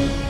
you